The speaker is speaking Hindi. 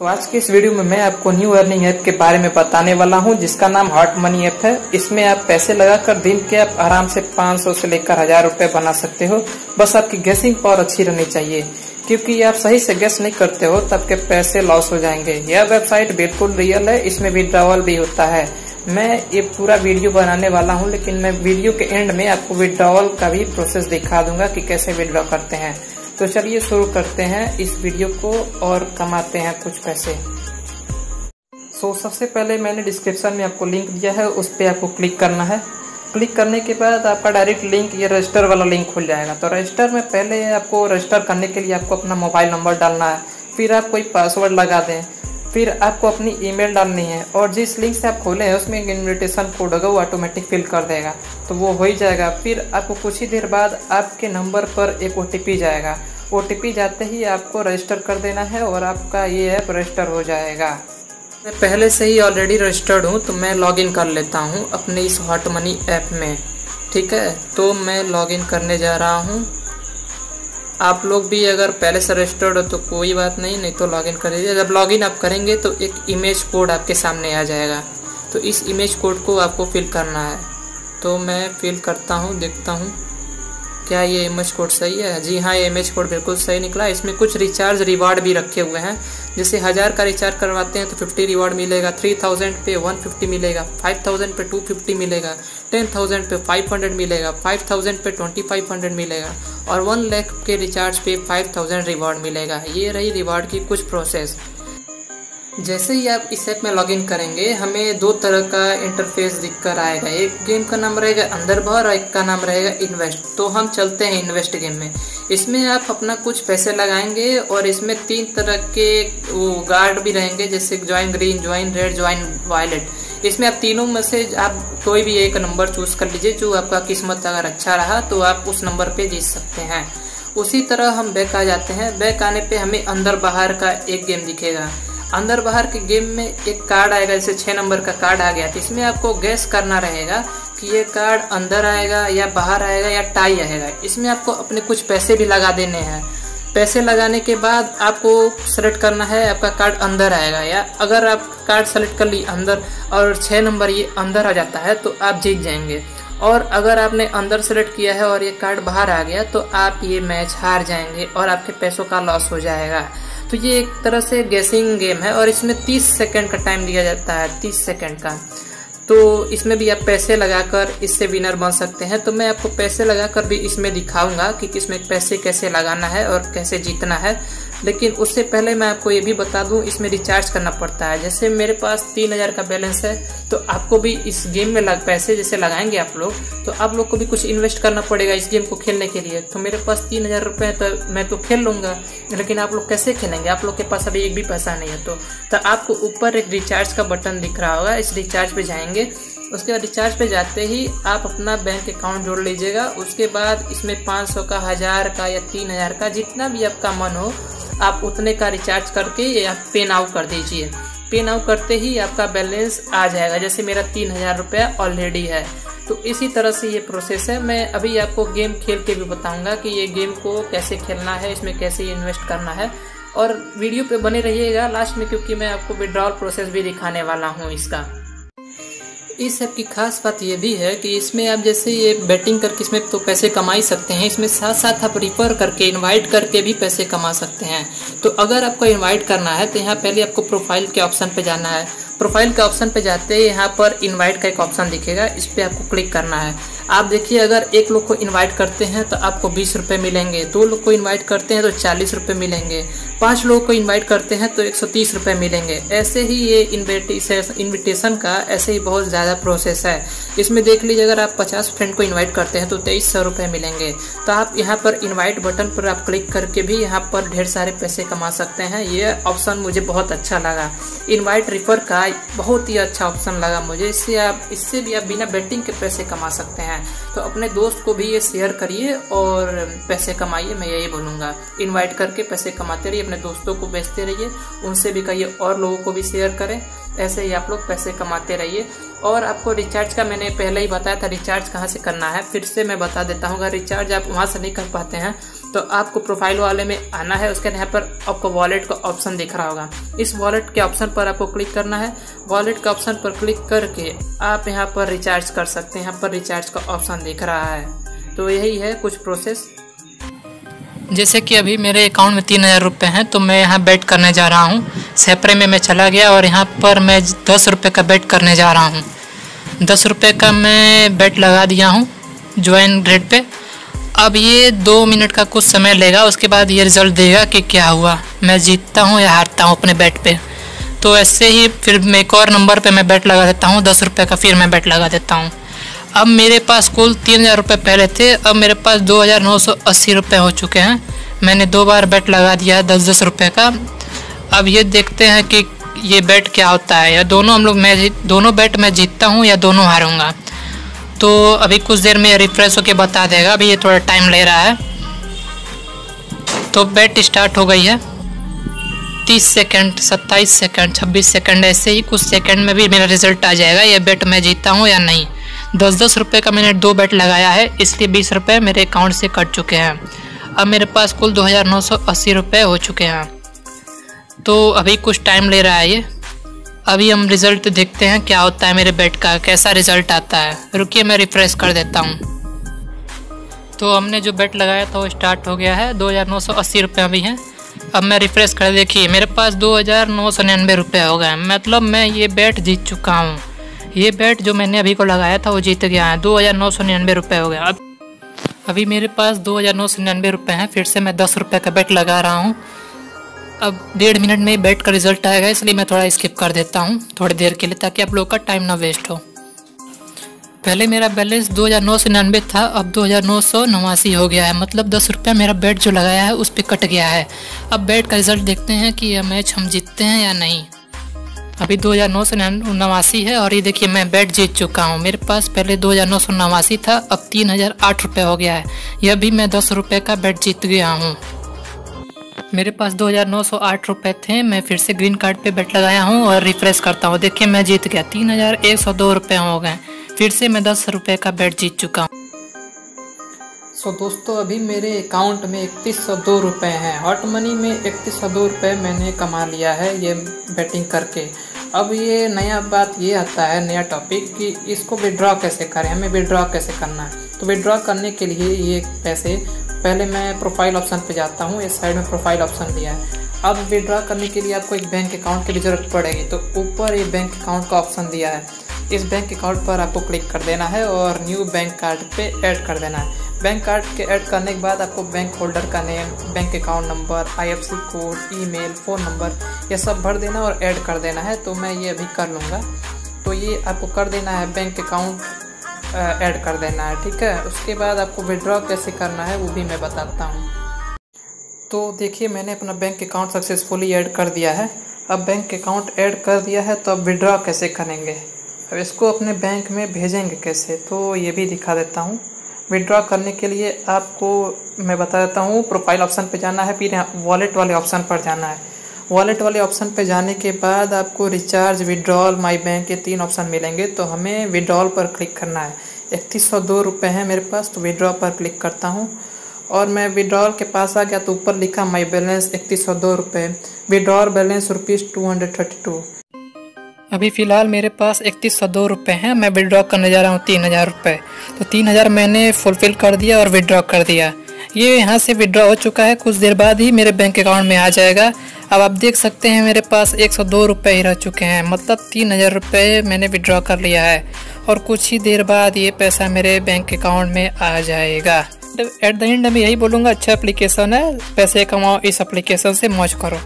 तो आज के इस वीडियो में मैं आपको न्यू अर्निंग ऐप के बारे में बताने वाला हूँ, जिसका नाम हॉट मनी ऐप है। इसमें आप पैसे लगाकर दिन के आप आराम से 500 से लेकर हज़ार रुपए बना सकते हो। बस आपकी गैसिंग पावर अच्छी रहनी चाहिए। क्योंकि आप सही से गैस नहीं करते हो, तब के पैसे लॉस हो जाएँगे। यह वेबसाइट बिल्कुल रियल है, इसमें विड्रॉवल भी होता है। मैं ये पूरा वीडियो बनाने वाला हूँ, लेकिन मैं वीडियो के एंड में आपको विड्रॉवल का भी प्रोसेस दिखा दूँगा की कैसे विड्रॉ करते हैं। तो चलिए शुरू करते हैं इस वीडियो को और कमाते हैं कुछ पैसे। सो so, सबसे पहले मैंने डिस्क्रिप्शन में आपको लिंक दिया है उस पर आपको क्लिक करना है। क्लिक करने के बाद आपका डायरेक्ट लिंक ये रजिस्टर वाला लिंक खुल जाएगा। तो रजिस्टर में पहले आपको रजिस्टर करने के लिए आपको अपना मोबाइल नंबर डालना है। फिर आप कोई पासवर्ड लगा दें। फिर आपको अपनी ईमेल डालनी है और जिस लिंक से आप खोले हैं, उसमें एक इन्विटेशन कोड होगा, वो ऑटोमेटिक फिल कर देगा। तो वो हो ही जाएगा। फिर आपको कुछ ही देर बाद आपके नंबर पर एक ओटीपी जाएगा। ओटीपी जाते ही आपको रजिस्टर कर देना है और आपका ये ऐप रजिस्टर हो जाएगा। मैं पहले से ही ऑलरेडी रजिस्टर्ड हूँ तो मैं लॉगिन कर लेता हूँ अपने इस हॉट मनी ऐप में। ठीक है? तो मैं लॉगिन करने जा रहा हूँ। आप लोग भी अगर पहले से रजिस्टर्ड हो तो कोई बात नहीं नहीं तो लॉगिन कर लीजिए। जब लॉगिन आप करेंगे तो एक इमेज कोड आपके सामने आ जाएगा। तो इस इमेज कोड को आपको फिल करना है। तो मैं फिल करता हूँ, देखता हूँ। क्या ये इमेज कोड सही है? जी हाँ ये इमेज कोड बिल्कुल सही निकला। इसमें कुछ रिचार्ज रिवार्ड भी रखे हुए हैं। जैसे हज़ार का रिचार्ज करवाते हैं तो फिफ्टी रिवार्ड मिलेगा थ्री थाउज़ेंड पे वन फिफ्टी मिलेगा फाइव थाउज़ेंड पे टू फिफ्टी मिलेगा टेन थाउज़ेंड पे फाइव हंड्रेड मिलेगा फाइव थाउज़ेंड पे ट्वेंटी फाइव हंड्रेड मिलेगा और वन लैख के रिचार्ज पे फाइव थाउज़ेंड रिवार्ड मिलेगा। ये रही रिवार्ड की कुछ प्रोसेस जैसे ही आप इस ऐप में लॉगिन करेंगे, हमें दो तरह का इंटरफेस दिखकर आएगा। एक गेम का नाम रहेगा अंदर भर और एक का नाम रहेगा इन्वेस्ट तो हम चलते हैं इन्वेस्ट गेम में। इसमें आप अपना कुछ पैसे लगाएँगे और इसमें तीन तरह के वो गार्ड भी रहेंगे, जैसे join green join red join violet इसमें आप तीनों में से आप कोई भी एक नंबर चूज़ कर लीजिए, जो आपका किस्मत अगर अच्छा रहा तो आप उस नंबर पे जीत सकते हैं। उसी तरह हम बैक आ जाते हैं। बैक आने पे हमें अंदर बाहर का एक गेम दिखेगा। अंदर बाहर के गेम में एक कार्ड आएगा, जैसे छः नंबर का कार्ड आ गया तो इसमें आपको गैस करना रहेगा कि ये कार्ड अंदर आएगा या बाहर आएगा या टाई आएगा। इसमें आपको अपने कुछ पैसे भी लगा देने हैं। पैसे लगाने के बाद आपको सेलेक्ट करना है, आपका कार्ड अंदर आएगा, या अगर आप कार्ड सेलेक्ट कर ली अंदर और छः नंबर ये अंदर आ जाता है तो आप जीत जाएँगे। और अगर आपने अंदर सेलेक्ट किया है और ये कार्ड बाहर आ गया तो आप ये मैच हार जाएँगे और आपके पैसों का लॉस हो जाएगा। तो ये एक तरह से गैसिंग गेम है और इसमें 30 सेकंड का टाइम दिया जाता है 30 सेकंड का। तो इसमें भी आप पैसे लगाकर इससे विनर बन सकते हैं। तो मैं आपको पैसे लगाकर भी इसमें दिखाऊँगा कि किसमें पैसे कैसे लगाना है और कैसे जीतना है। लेकिन उससे पहले मैं आपको ये भी बता दूँ इसमें रिचार्ज करना पड़ता है। जैसे मेरे पास तीन हज़ार का बैलेंस है तो आपको भी इस गेम में लग पैसे जैसे लगाएँगे आप लोग तो आप लोग को भी कुछ इन्वेस्ट करना पड़ेगा इस गेम को खेलने के लिए। तो मेरे पास तीन हज़ार रुपए तो मैं तो खेल लूँगा लेकिन आप लोग कैसे खेलेंगे? आप लोग के पास अभी एक भी पैसा नहीं है तो, तो आपको ऊपर एक रिचार्ज का बटन दिख रहा होगा इस रिचार्ज पर जाएँगे। उसके बाद रिचार्ज पे जाते ही आप अपना बैंक अकाउंट जोड़ लीजिएगा। उसके बाद इसमें 500 का हज़ार का या तीन हज़ार का जितना भी आपका मन हो आप उतने का रिचार्ज करके या पे नाउ कर दीजिए। पे नाउ करते ही आपका बैलेंस आ जाएगा। जैसे मेरा तीन हज़ार रुपया ऑलरेडी है। तो इसी तरह से ये प्रोसेस है। मैं अभी आपको गेम खेल के भी बताऊँगा कि ये गेम को कैसे खेलना है, इसमें कैसे इन्वेस्ट करना है। और वीडियो पे बने रहिएगा। लास्ट में, क्योंकि मैं आपको विड्रॉल प्रोसेस भी दिखाने वाला हूँ इसका। इस ऐप की खास बात यह भी है कि इसमें आप जैसे ये बैटिंग करके इसमें तो पैसे कमा ही सकते हैं, इसमें साथ साथ आप रिफर करके इनवाइट करके भी पैसे कमा सकते हैं। तो अगर आपको इनवाइट करना है तो यहाँ पहले आपको प्रोफ़ाइल के ऑप्शन पे जाना है। प्रोफ़ाइल के ऑप्शन पे जाते हैं, यहाँ पर इनवाइट का एक ऑप्शन दिखेगा, इस पर आपको क्लिक करना है। आप देखिए, अगर एक लोग को इनवाइट करते हैं तो आपको बीस रुपये मिलेंगे। दो लोग को इनवाइट करते हैं तो चालीस रुपये मिलेंगे। पाँच लोगों को इनवाइट करते हैं तो एक सौ तीस रुपये मिलेंगे। ऐसे ही ये इनविटेशन का ऐसे ही बहुत ज़्यादा प्रोसेस है। इसमें देख लीजिए, अगर आप पचास फ्रेंड को इन्वाइट करते हैं तो तेईस सौ रुपये मिलेंगे। तो आप यहाँ पर इन्वाइट बटन पर आप क्लिक करके भी यहाँ पर ढेर सारे पैसे कमा सकते हैं। ये ऑप्शन मुझे बहुत अच्छा लगा। इन्वाइट रिफर का बहुत ही अच्छा ऑप्शन लगा मुझे। इससे आप, इससे भी आप बिना बेटिंग के पैसे कमा सकते हैं। तो अपने दोस्त को भी ये शेयर करिए और पैसे कमाइए, मैं यही बोलूँगा। इन्वाइट करके पैसे कमाते रहिए, अपने दोस्तों को बेचते रहिए, उनसे भी कहिए और लोगों को भी शेयर करें। ऐसे ही आप लोग पैसे कमाते रहिए। और आपको रिचार्ज का मैंने पहले ही बताया था रिचार्ज कहाँ से करना है। फिर से मैं बता देता हूँ, अगर रिचार्ज आप वहाँ से नहीं कर पाते हैं तो आपको प्रोफ़ाइल वाले में आना है। उसके यहाँ पर आपको वॉलेट का ऑप्शन दिख रहा होगा। इस वॉलेट के ऑप्शन पर आपको क्लिक करना है। वॉलेट के ऑप्शन पर क्लिक करके आप यहाँ पर रिचार्ज कर सकते हैं। यहाँ पर रिचार्ज का ऑप्शन दिख रहा है। तो यही है कुछ प्रोसेस जैसे कि अभी मेरे अकाउंट में तीन हज़ार रुपये हैं तो मैं यहाँ बेट करने जा रहा हूँ। सेपरे में मैं चला गया और यहाँ पर मैं दस रुपये का बेट करने जा रहा हूँ। दस रुपये का मैं बेट लगा दिया हूँ ज्वाइन रेट पे। अब ये दो मिनट का कुछ समय लेगा, उसके बाद ये रिज़ल्ट देगा कि क्या हुआ। मैं जीतता हूँ या हारता हूँ अपने बैट पे। तो ऐसे ही फिर मैं एक और नंबर पे मैं बैट लगा देता हूँ, दस रुपये का फिर मैं बैट लगा देता हूँ। अब मेरे पास कुल तीन हज़ार रुपये पहले थे, अब मेरे पास दो हज़ार नौ सौ अस्सी रुपये हो चुके हैं। मैंने दो बार बैट लगा दिया है दस दस रुपये का। अब ये देखते हैं कि ये बैट क्या होता है। या दोनों हम लोग मैं दोनों बैट मैं जीतता हूँ या दोनों हारूँगा? तो अभी कुछ देर में रिफ्रेश होकर बता देगा। अभी ये थोड़ा टाइम ले रहा है। तो बैट स्टार्ट हो गई है। तीस सेकंड सत्ताईस सेकंड छब्बीस सेकंड ऐसे ही कुछ सेकंड में भी मेरा रिज़ल्ट आ जाएगा। ये बैट मैं जीता हूँ या नहीं? दस दस रुपये का मैंने दो बैट लगाया है, इसलिए बीस रुपये मेरे अकाउंट से कट चुके हैं। अब मेरे पास कुल दो हज़ार नौ सौ अस्सी रुपये हो चुके हैं। तो अभी कुछ टाइम ले रहा है ये। अभी हम रिज़ल्ट देखते हैं क्या होता है मेरे बेट का, कैसा रिज़ल्ट आता है। रुकिए, मैं रिफ़्रेश कर देता हूँ। तो हमने जो बेट लगाया था, वो स्टार्ट हो गया है। दो हज़ार नौ सौ अस्सी रुपये अभी हैं। अब मैं रिफ़्रेश कर, देखिए, मेरे पास दो हज़ार नौ सौ निन्यानवे रुपये हो गए मतलब मैं ये बैट जीत चुका हूँ। ये बैट जो मैंने अभी को लगाया था, वो जीत गया है। दो हज़ार नौ सौ निन्यानवे रुपये हो गया। अब, अभी मेरे पास दो हज़ार नौ सौ निन्यानवे रुपये हैं। फिर से मैं दस रुपये का बैट लगा रहा हूँ। अब डेढ़ मिनट में बैट का रिज़ल्ट आएगा, इसलिए मैं थोड़ा स्किप कर देता हूँ, थोड़ी देर के लिए, ताकि आप लोग का टाइम ना वेस्ट हो। पहले मेरा बैलेंस दो हज़ार नौ सौ निन्यानवे था, अब दो हज़ार नौ सौ नवासी हो गया है। मतलब दस रुपया मेरा बैट जो लगाया है, उस पर कट गया है। अब बैट का रिज़ल्ट देखते हैं कि यह मैच हम जीतते हैं या नहीं। अभी दो हज़ार नौ सौ नवासी है, और ये देखिए मैं बैट जीत चुका हूँ। मेरे पास पहले दो हज़ार नौ सौ नवासी था, अब तीन हज़ार आठ रुपये हो गया है। यह भी मैं दस रुपये का बैट जीत गया हूँ। मेरे पास दो हज़ार नौ सौ आठ रुपये थे, मैं फिर से ग्रीन कार्ड पे बेट लगाया हूँ और रिफ्रेश करता हूँ। देखिए, मैं जीत गया। तीन हज़ार एक सौ दो रुपये हो गए। फिर से मैं दस रुपये का बेट जीत चुका हूँ। सो दोस्तों, अभी मेरे अकाउंट में इकतीस सौ दो रुपये हैं। हॉट मनी में इकतीस सौ दो रुपये मैंने कमा लिया है ये बैटिंग करके। अब ये नया बात ये आता है, नया टॉपिक कि इसको विड्रॉ कैसे करें, हमें विड्रॉ कैसे करना है? तो विड्रॉ करने के लिए ये पैसे पहले मैं प्रोफ़ाइल ऑप्शन पे जाता हूँ, इस साइड में प्रोफ़ाइल ऑप्शन दिया है। अब विड्रॉ करने के लिए आपको एक बैंक अकाउंट की भी ज़रूरत पड़ेगी तो ऊपर ये बैंक अकाउंट का ऑप्शन दिया है। इस बैंक अकाउंट पर आपको क्लिक कर देना है और न्यू बैंक कार्ड पे ऐड कर देना है। बैंक कार्ड के ऐड करने के बाद आपको बैंक होल्डर का name bank account number IFC code email phone number ये सब भर देना और ऐड कर देना है तो मैं ये अभी कर लूँगा। तो ये आपको कर देना है बैंक अकाउंट ऐड कर देना है, ठीक है? उसके बाद आपको विड्रॉ कैसे करना है, वो भी मैं बताता हूँ। तो देखिए, मैंने अपना बैंक अकाउंट सक्सेसफुली ऐड कर दिया है। अब बैंक अकाउंट ऐड कर दिया है तो अब विड्रॉ कैसे करेंगे? अब इसको अपने बैंक में भेजेंगे कैसे? तो ये भी दिखा देता हूँ। विड्रॉ करने के लिए आपको, मैं बता देता हूँ प्रोफ़ाइल ऑप्शन पर जाना है, फिर वॉलेट वाले ऑप्शन पर जाना है। वॉलेट वाले ऑप्शन पे जाने के बाद आपको रिचार्ज विड्रॉल माई बैंक के तीन ऑप्शन मिलेंगे। तो हमें विड्रॉल पर क्लिक करना है। इकतीस सौ दो रुपये हैं मेरे पास तो विड्रॉ पर क्लिक करता हूँ। और मैं विड्रॉल के पास आ गया तो ऊपर लिखा माई बैलेंस इकतीस सौ दो रुपये withdrawal balance rupees two hundred thirty two अभी फ़िलहाल मेरे पास इकतीस सौ दो रुपये हैं। मैं विड्रॉ करने जा रहा हूँ तीन हज़ार रुपये तो तीन हज़ार मैंने फुलफ़िल कर दिया और विड्रॉ कर दिया। ये यहाँ से विड्रॉ हो चुका है। कुछ देर बाद ही मेरे बैंक अकाउंट में आ जाएगा। अब आप देख सकते हैं मेरे पास एक सौ दो रुपये ही रह चुके हैं। मतलब तीन हज़ार रुपये मैंने विड्रॉ कर लिया है। और कुछ ही देर बाद ये पैसा मेरे बैंक अकाउंट में आ जाएगा। एट द एंड मैं यही बोलूँगा अच्छा एप्लीकेशन है, पैसे कमाओ, इस एप्लीकेशन से मौज करो।